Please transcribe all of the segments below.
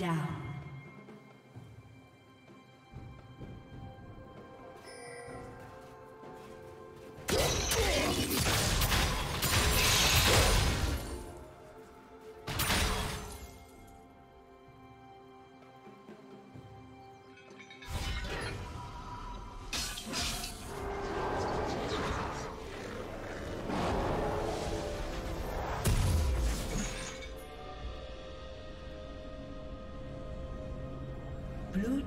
down.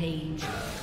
Rampage.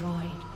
Destroyed.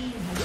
Team has